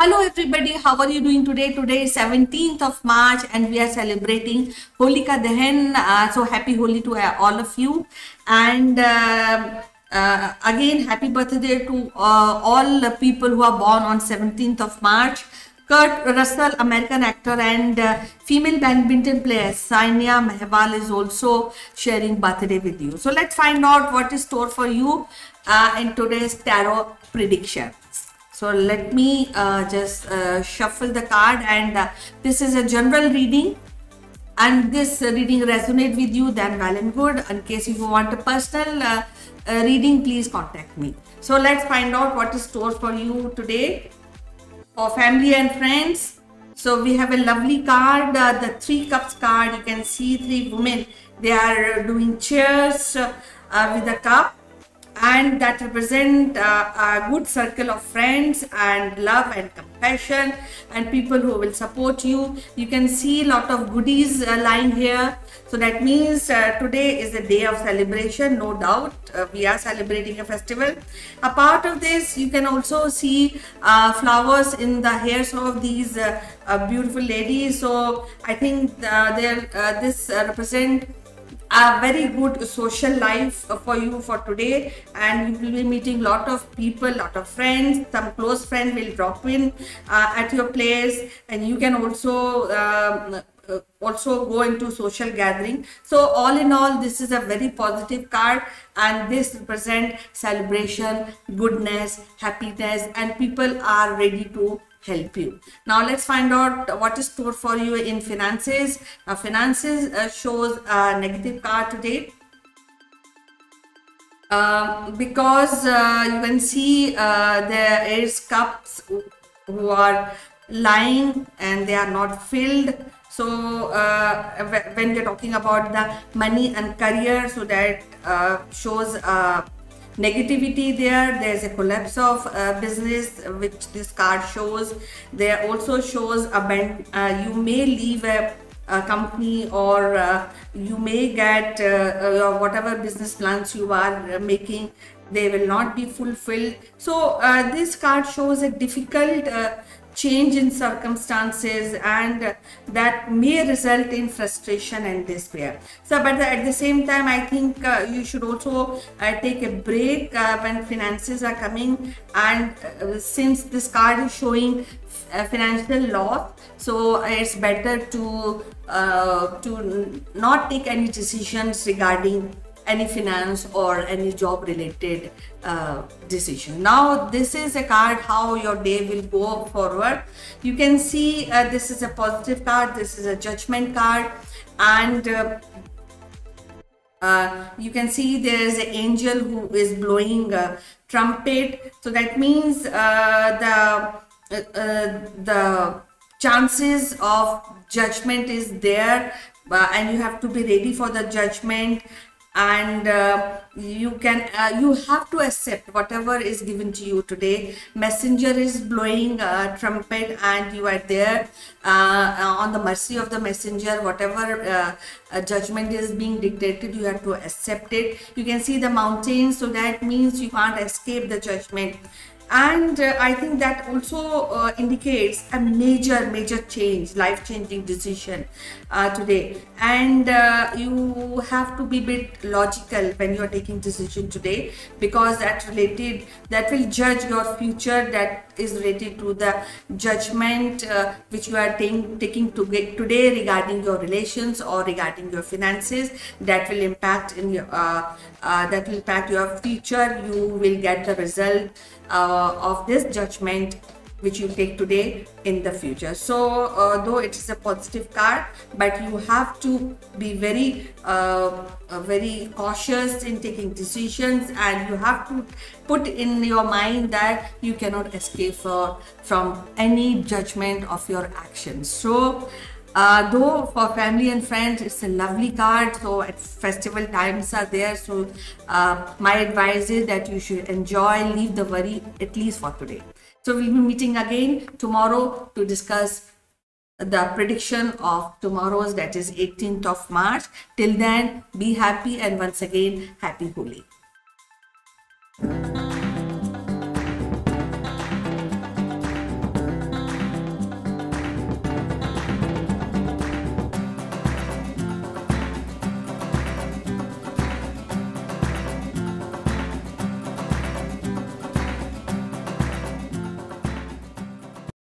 Hello everybody, how are you doing today? Today is 17th of March and we are celebrating Holika Dahan. Uh, so happy Holi to uh, all of you. And uh, uh, again, happy birthday to uh, all the people who are born on 17th of March. Kurt Russell, American actor and uh, female badminton player Saina Nehwal is also sharing birthday with you. So let's find out what is stored for you in today's tarot prediction. So let me uh, just uh, shuffle the card and uh, this is a general reading and this reading resonate with you then well and good. In case if you want a personal uh, uh, reading please contact me. So let's find out what is stored for you today for family and friends. So we have a lovely card, uh, the three cups card. You can see three women. They are doing cheers with a cup and that represent uh, a good circle of friends and love and compassion and people who will support you. You can see a lot of goodies uh, lying here. So that means uh, today is a day of celebration no doubt. Uh, we are celebrating a festival. A part of this you can also see uh, flowers in the hairs of these uh, beautiful ladies. So i think there this represent a very good social life for you for today. And you will be meeting lot of people lot of friends. Some close friend will drop in uh, at your place. And you can also um, uh, also go into social gathering. So all in all this is a very positive card. And this represent celebration goodness happiness. And people are ready to help you. Now let's find out what is stored for you in finances. Now finances uh, shows a negative card today. Uh, because uh, you can see uh, there is cups who are lying and they are not filled so uh, when we're talking about the money and career so that uh, shows negativity there there's a collapse of uh, business which this card shows. There also shows a uh, you may leave a, a company or uh, you may get uh, uh, whatever business plans you are making they will not be fulfilled. So uh, this card shows a difficult change in circumstances and that may result in frustration and despair. So but at the same time i think uh, you should also uh, take a break uh, when finances are coming and uh, since this card is showing uh, financial loss so it's better to uh, to not take any decisions regarding any finance or any job related uh, decision. Now this is a card how your day will go forward. You can see uh, this is a positive card, this is a judgment card and uh, uh you can see there is an angel who is blowing a trumpet. So that means uh, the uh, the chances of judgment is there and you have to be ready for the judgment and uh, you can uh, you have to accept whatever is given to you today. Messenger is blowing a trumpet and you are there uh, on the mercy of the messenger. Whatever uh, judgment is being dictated you have to accept it. You can see the mountains. So that means you can't escape the judgment and uh, i think that also uh, indicates a major major change life changing decision uh, today. And uh, you have to be a bit logical when you are taking decision today because that related that will judge your future that is related to the judgment uh, which you are taking taking to today regarding your relations or regarding your finances. That will impact in your uh, that will impact your future. You will get the result of this judgment which you take today in the future. So uh, though it is a positive card but you have to be very uh, uh, very cautious in taking decisions and you have to put in your mind that you cannot escape from any judgment of your actions. So uh, though for family and friends, it's a lovely card. So at festival times are there. So uh, my advice is that you should enjoy, leave the worry at least for today. So we'll be meeting again tomorrow to discuss the prediction of tomorrow's that is 18th of March. Till then, be happy and once again, happy Holi.